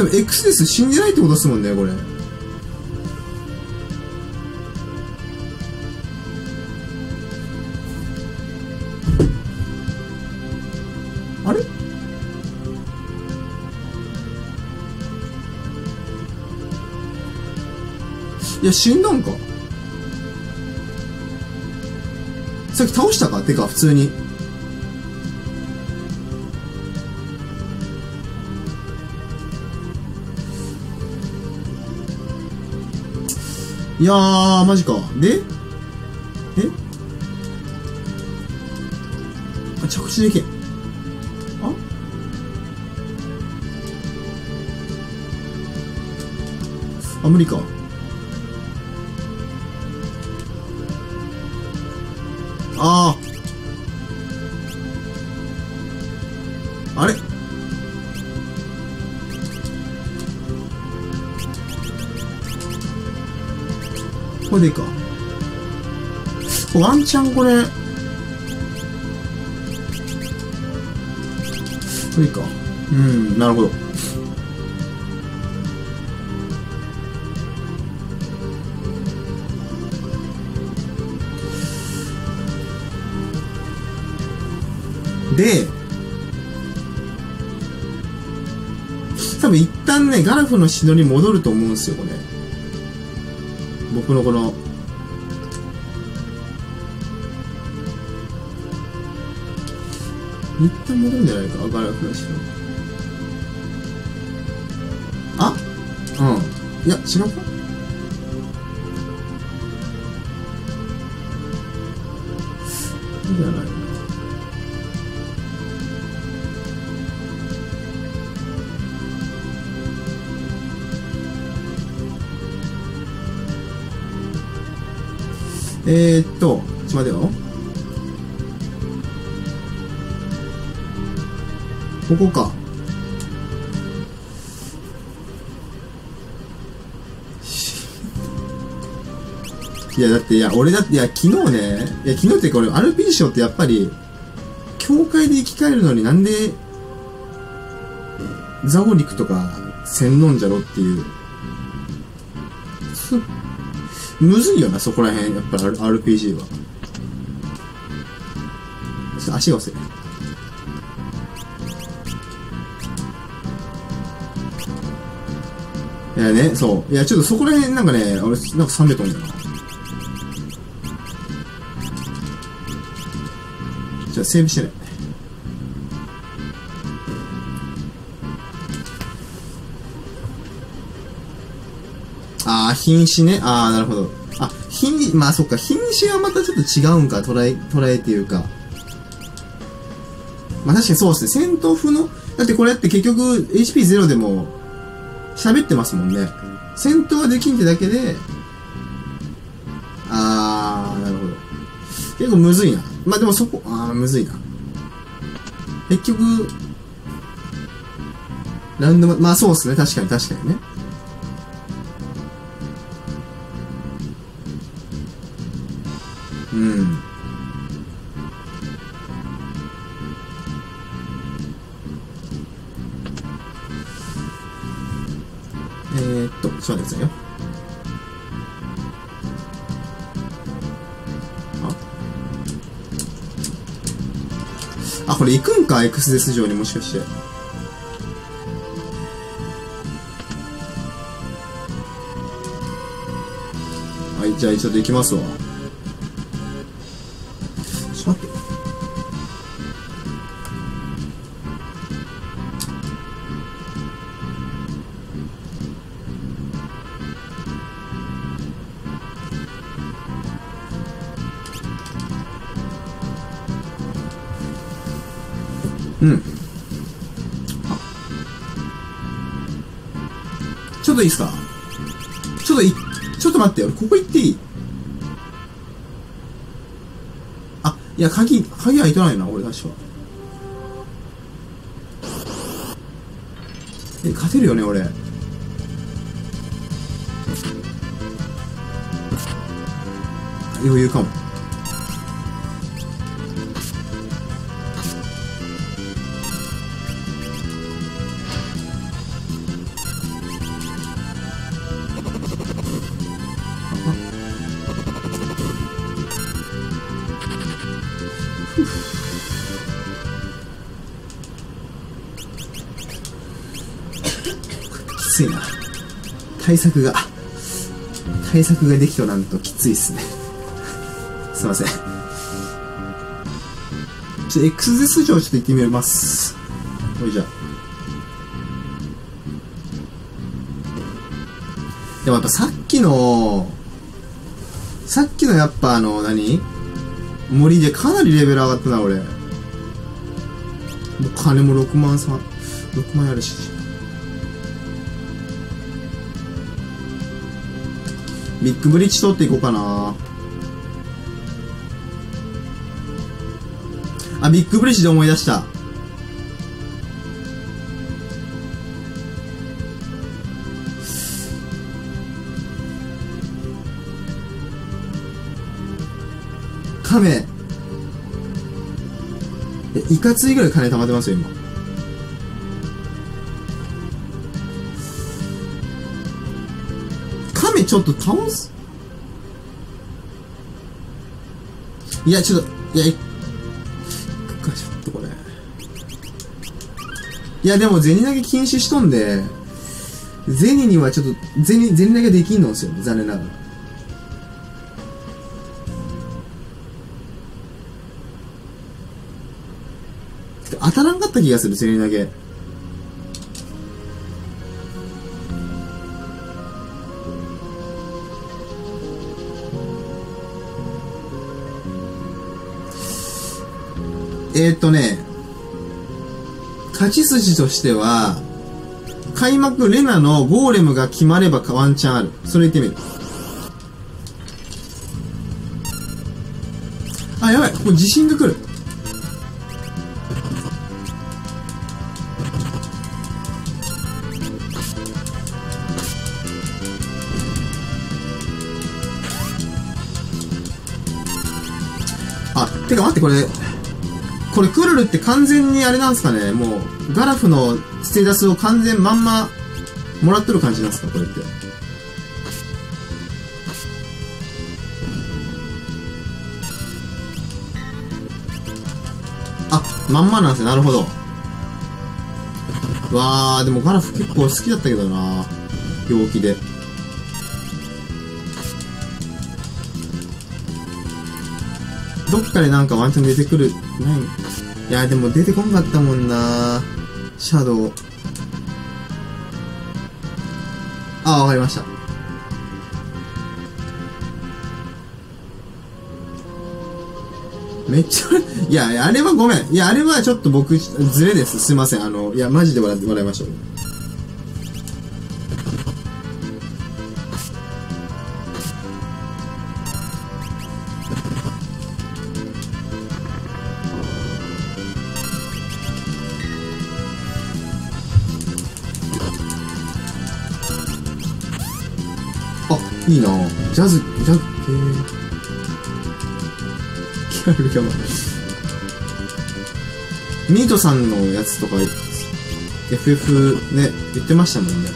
でも X です死んでないってことですもんね、これ。あれ？いや、死んだんか。さっき倒したか？てか、普通に。いやー、マジか。で？え？あ、着地できん。あ？あ、無理か。ああ。これでいいか。ワンチャンこれ。これいいか。うん、なるほど。で、多分一旦ね、ガラフのシノに戻ると思うんですよ、これ。僕のこの、一旦戻るんじゃないか、明るくなし。あ？うん。いや、違うか？いいんじゃない？えー、っと、ちょっと待てよ。ここか。いや、だって、いや、俺だって、いや、昨日ね、いや、昨日っていうか俺、RPG 賞ってやっぱり、教会で生き返るのになんで、ザゴリクとか、千ンじゃろっていう。むずいよな、そこら辺。やっぱ RPG は。ちょっと足が遅い。いやね、そう。いや、ちょっとそこら辺なんかね、俺、なんか300トンだな。じゃあ、セーブしてね。ああ、瀕死ね。ああ、なるほど。あ、瀕、まあそっか、瀕死はまたちょっと違うんか、捉え、捉えっていうか。まあ確かにそうですね。戦闘風の、だってこれって結局 HP0 でも喋ってますもんね。戦闘はできんってだけで、あー、なるほど。結構むずいな。まあでもそこ、あー、むずいな。結局、ランドマ、まあそうですね。確かに確かにね。これ行くんか ?X デス上にもしかして。はい、じゃあちょっと行きますわ。うん。ちょっといいっすか？ちょっとい、ちょっと待ってよ。ここ行っていい？あ、いや、鍵、鍵開いてないな、俺確か。え、勝てるよね、俺。余裕かも。きついな。対策が、対策ができとなんときついっすね。すいません。ちょっと X ゼス上ちょっと行ってみます。ほいじゃ。でもやっぱさっきの、さっきのやっぱあの、何？森でかなりレベル上がったな、俺。もう金も6万3、6万あるし。ビッグブリッジ取っていこうかな。あ、ビッグブリッジで思い出した。亀。え、いかついぐらい金貯まってますよ、今。ちょっと倒す？いや、ちょっと、いや、いっか、ちょっとこれ。いや、でも、銭投げ禁止しとんで、銭にはちょっと、銭、銭投げできんのですよ、残念ながら。当たらんかった気がする、銭投げ。えー、とね、勝ち筋としては、開幕レナのゴーレムが決まればワンチャンある。それ言ってみる。あ、やばい。これ地震が来る。あ、てか待って、これ、これクルルって完全にあれなんですかね？もう、ガラフのステータスを完全まんま、もらってる感じなんですかこれって？あ、まんまなんですね。なるほど。わー、でもガラフ結構好きだったけどな陽気で。どっかでなんかワンチャン出てくる。ない。いや、でも出てこんかったもんなシャドウ。あ、わかりました。めっちゃ、いや、あれはごめん。いや、あれはちょっと僕、ズレです。すいません。あの、いや、マジで笑って笑いましょう。ジャズ、ジャズ、へー。キャルやばい。ミートさんのやつとか、FF ね、言ってましたもんね。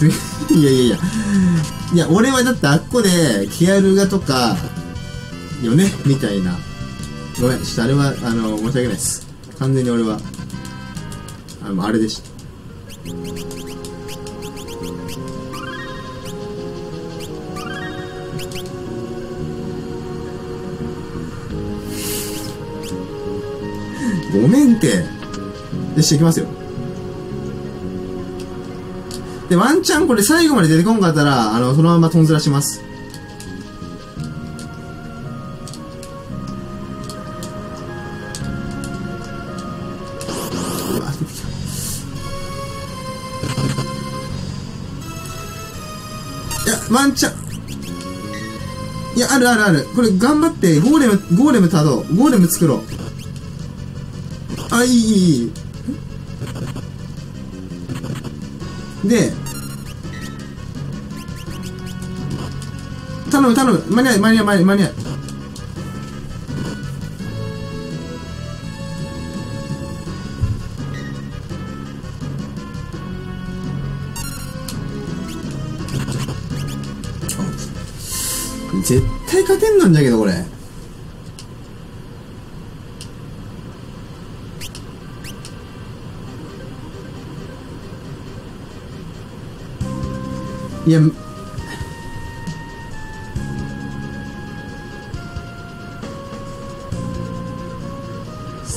いやいやいや。いや、俺はだってあっこで、キアルガとか、よね、みたいな。ごめん、ちょっとあれは、あの、申し訳ないです。完全に俺は、あの、あれでした。ごめんって。よし、行きますよ。で、ワンチャンこれ最後まで出てこんかったら、あの、そのままトンズラします。いや、ワンチャン。いや、あるあるある。これ頑張って、ゴーレム、ゴーレムたどう。ゴーレム作ろう。あ、いい、いい、で、頼む、頼む。間に合い、間に合い、間に合い、絶対勝てんのんじゃけど、これ。いや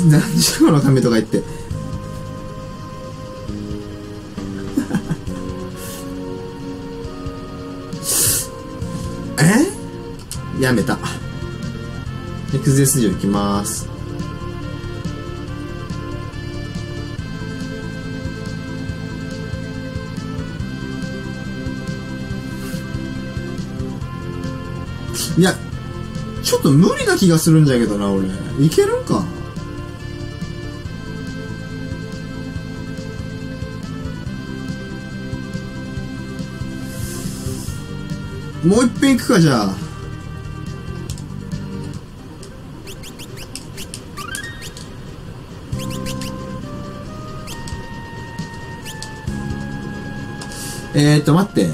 何時この紙とか言って。え？やめた。XS10 いきます。いや、ちょっと無理な気がするんじゃけどな、俺。いけるんかもう一遍行くか、じゃあ。えーと、待って。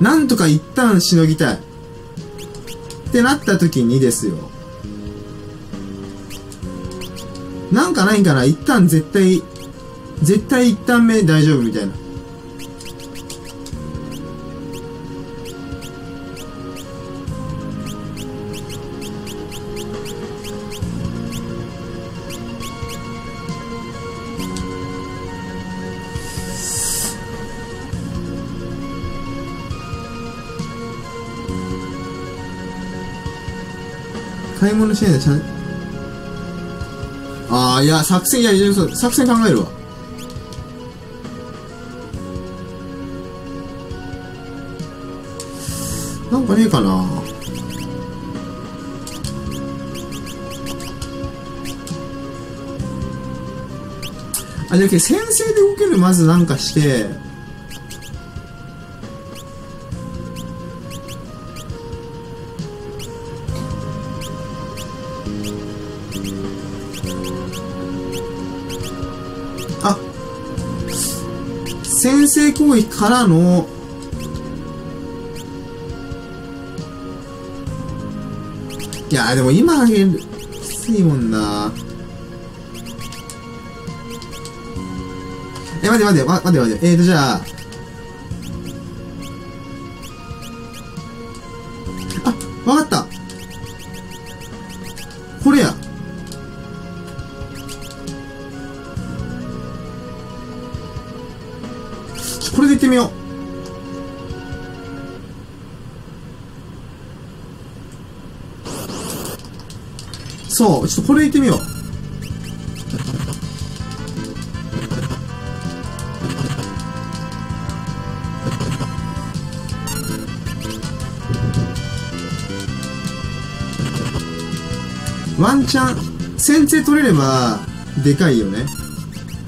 なんとか一旦しのぎたい。ってなった時にですよ。なんかないんかな？一旦絶対、絶対一旦目大丈夫みたいな。買い物しないでちゃんああいや作戦いやいやそう作戦考えるわ。なんかねえかな。あじゃあ先生で動けるまずなんかして。攻撃からのいやでも今あげるきついもんな。え待て待て待て待て。えーとじゃあこれでいってみよう。そう、ちょっとこれいってみよう。ワンチャン、先制取れれば、でかいよね。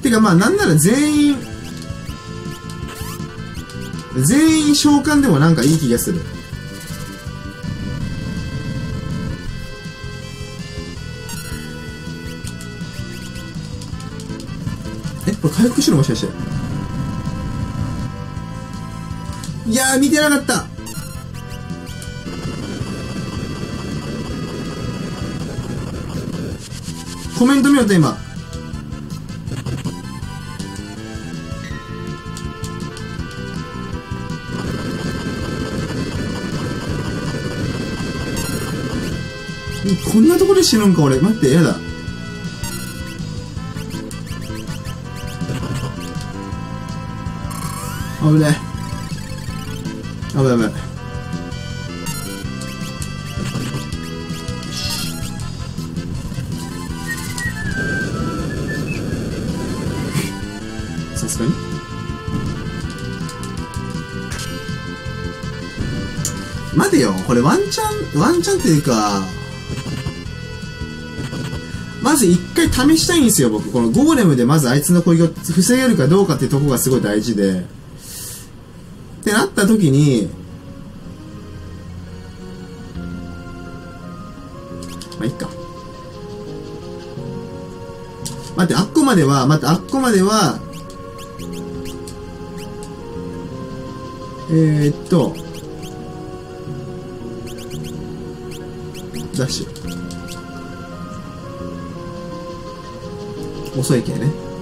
てかまあなんなら全員、全員召喚でもなんかいい気がする。え、これ回復しろもしかして。いや、見てなかったコメント見よった今。こんなとこで死ぬんか俺。待ってやだ。危ない危ない危ないさすがに？待てよ。これワンチャンワンチャンっていうかず一回試したいんですよ、僕。このゴーレムでまずあいつの攻撃を防げるかどうかっていうとこがすごい大事で。ってなった時に、まあ、いっか。待って、あっこまでは、待って、あっこまでは、えー、っと、ダッシュ。遅い系ね。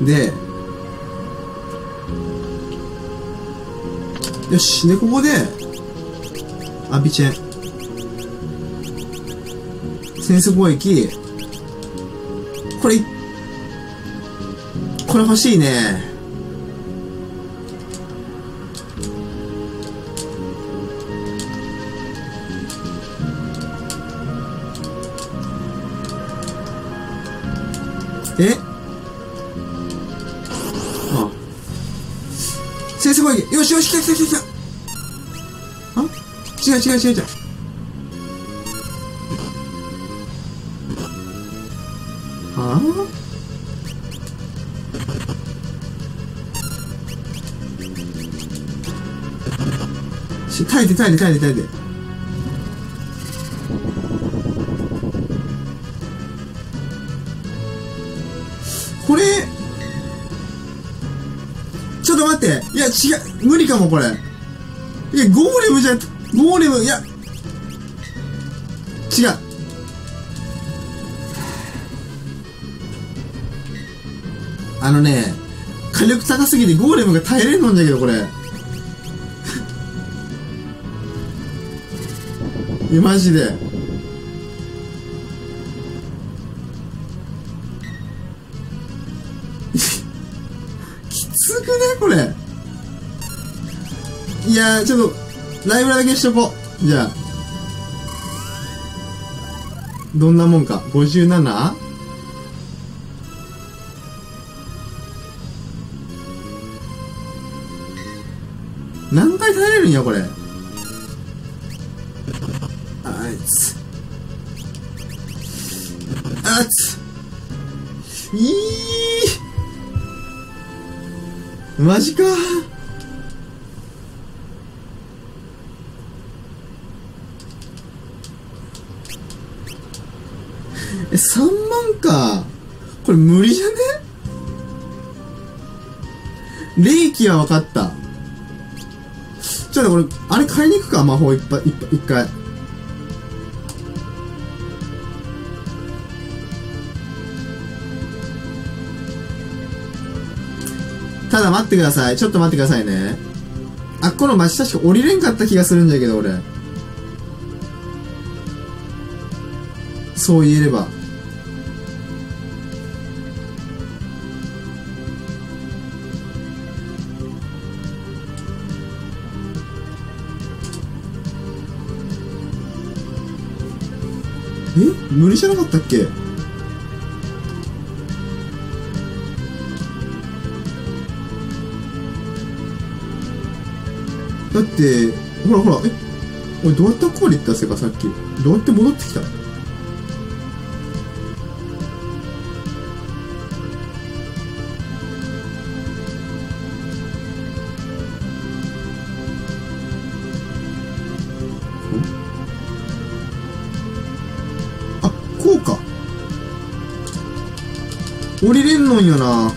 でよし。で、ここで、アビチェン。戦争貿易。これ、これ欲しいね。う違う違う違う。ああ？し耐えて耐えて耐えて耐えて。これちょっと待って。いや違う。無理かもこれ。いやゴーレムじゃゴーレムいや違う。あのね火力高すぎてゴーレムが耐えれんのんじゃけど これ。いやマジで。きつくねこれ。いやーちょっとライブラだけしとこうじゃあ。どんなもんか？57? 何回耐えれるんやこれ？あいつ。あいつ。いい。マジか。霊気は分かったちょっとこれあれ買いに行くか？魔法いっぱいいっぱい一回ただ待ってください。ちょっと待ってくださいね。あっこの町確か降りれんかった気がするんだけど、俺。そう言えれば。え？無理じゃなかったっけ？だって、ほらほら、え、俺どうやってここまで行ったせか、さっき。どうやって戻ってきた。の、降りれんのんよな。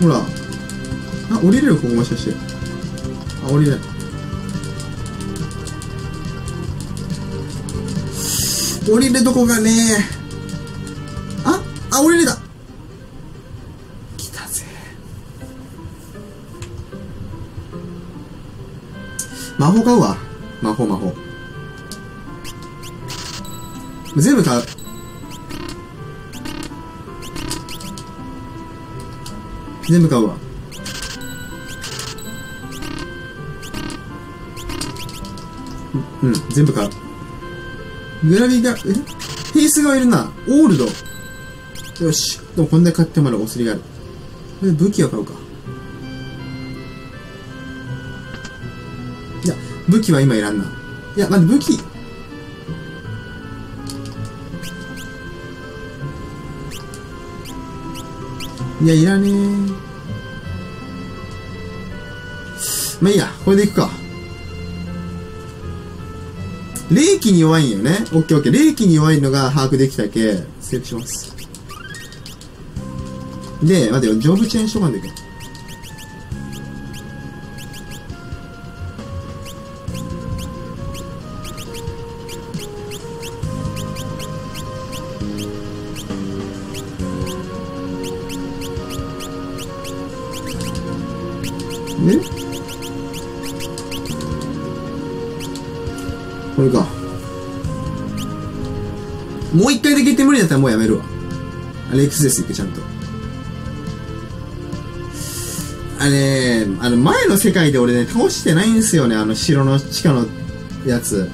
ほら。あ、降りれるここもしかして。あ、降りれん。降りるとこがねあ、あ、降りれた来たぜ。魔法買うわ。魔法魔法。全部買う。全部買うわ。うん、全部買う。グラビが、え？フェイスがいるな。オールド。よし。でもこんだけ買ってもらうお釣りがある。これ武器を買うか。いや、武器は今いらんな。いや、まず武器。いや、いらねえ。まあいいや、これでいくか。霊気に弱いんよね。オッケーオッケー。霊気に弱いのが把握できたけ、セーブします。で、待てよ、ジョブチェーンしとかんだもう一回だけ言って無理だったらもうやめるわ。あれ X ですってちゃんと。あれ、あの前の世界で俺ね、倒してないんですよね、あの城の地下のやつ。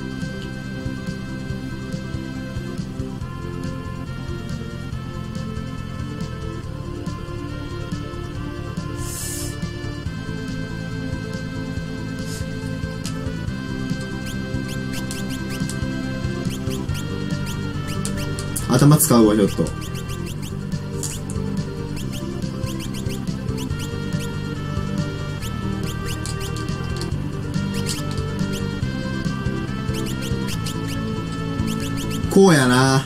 頭使うわ、ちょっと。こうやな。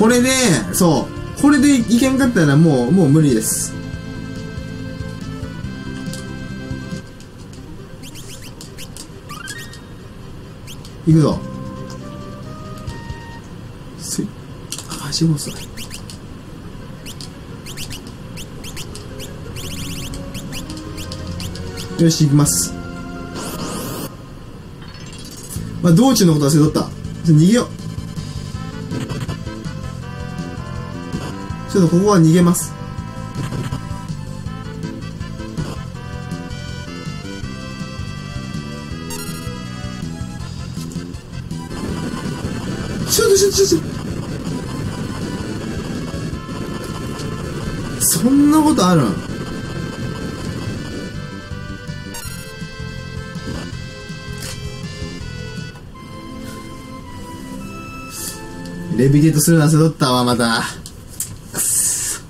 これで、そう。これでいけんかったらもう、もう無理です。行くぞ。すい。足も遅い。よし、行きます。まあ、道中のこと忘れとった。ちょっと逃げよう。ちょっとここは逃げます。ちょっとちょっとちょっと。そんなことあるんレビゲートするの忘れとったわ、また。くっそ。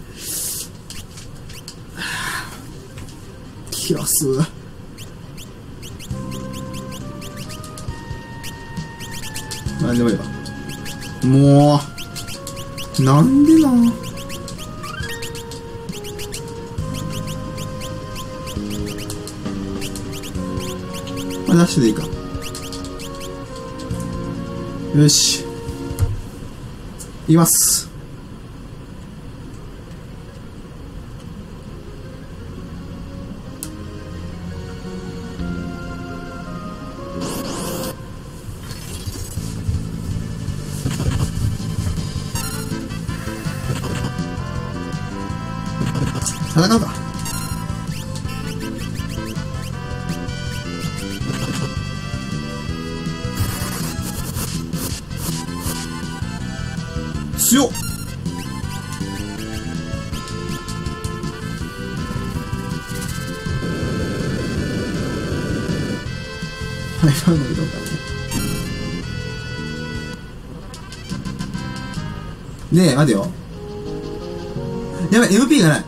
キラス。なんでもいいわ。もう、なんでなまあ、ダッシュでいいか。よし。いきます。ね。待てよ。やばい、MP がない。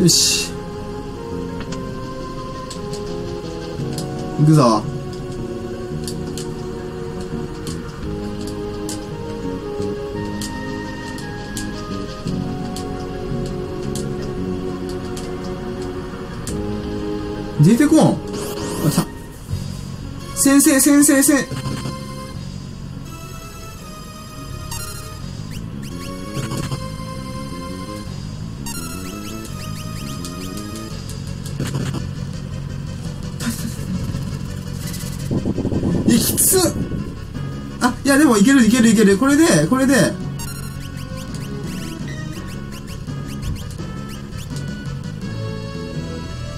よし。行くぞ。先生、先生、先いきつ？あ、いやでもいけるいけるいける。これで、これで。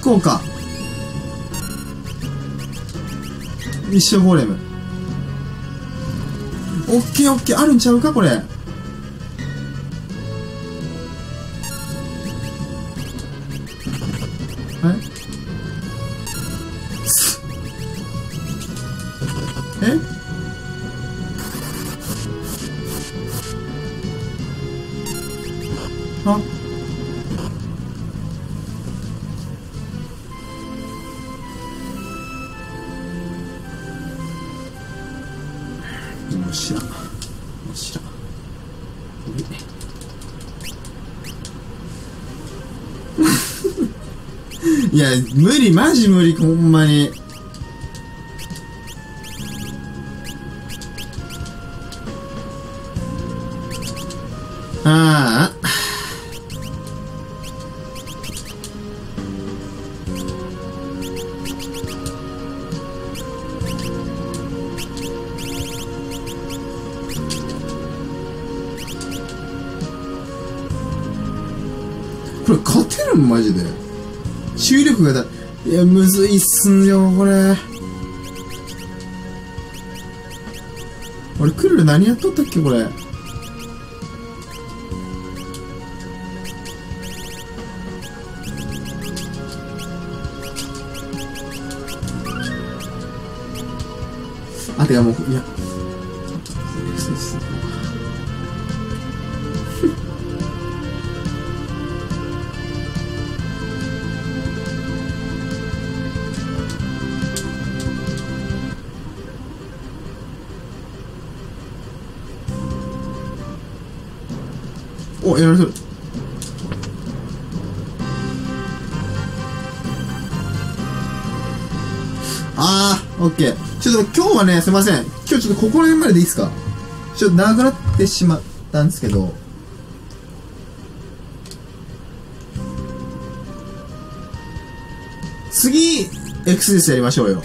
こうか。一生ゴーレム。オッケーオッケー。あるんちゃうかこれ。いや無理マジ無理ほんまに。何やっとったっけこれ？あてかもういや。おやられてる。あーオッケーちょっと今日はねすいません。今日ちょっとここら辺まででいいですか？ちょっと長くなってしまったんですけど。次 X です。やりましょうよ。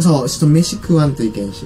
そうちょっと飯食わんといけんし。